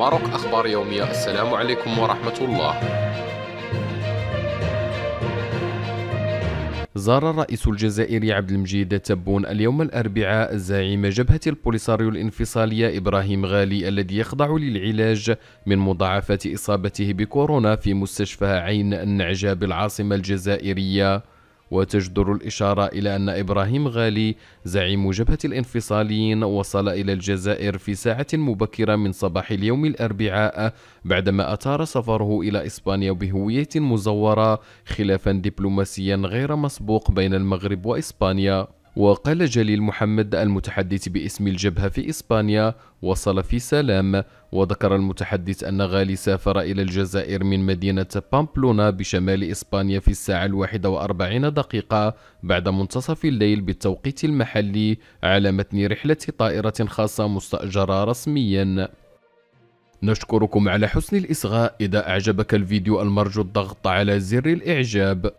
ماروك أخبار يومية. السلام عليكم ورحمة الله. زار الرئيس الجزائري عبد المجيد تبون اليوم الأربعاء زعيم جبهة البوليساريو الانفصالية إبراهيم غالي الذي يخضع للعلاج من مضاعفات إصابته بكورونا في مستشفى عين النعجة بالعاصمة الجزائرية. وتجدر الإشارة إلى أن إبراهيم غالي زعيم جبهة الانفصاليين وصل إلى الجزائر في ساعة مبكرة من صباح اليوم الأربعاء بعدما أثار سفره إلى إسبانيا بهوية مزورة خلافا دبلوماسيا غير مسبوق بين المغرب وإسبانيا. وقال جليل محمد المتحدث باسم الجبهة في إسبانيا وصل في سلام وذكر المتحدث أن غالي سافر إلى الجزائر من مدينة بامبلونا بشمال إسبانيا في الساعة الواحدة وأربعين دقيقة بعد منتصف الليل بالتوقيت المحلي على متن رحلة طائرة خاصة مستأجرة رسميا. نشكركم على حسن الإصغاء. إذا أعجبك الفيديو المرجو الضغط على زر الإعجاب.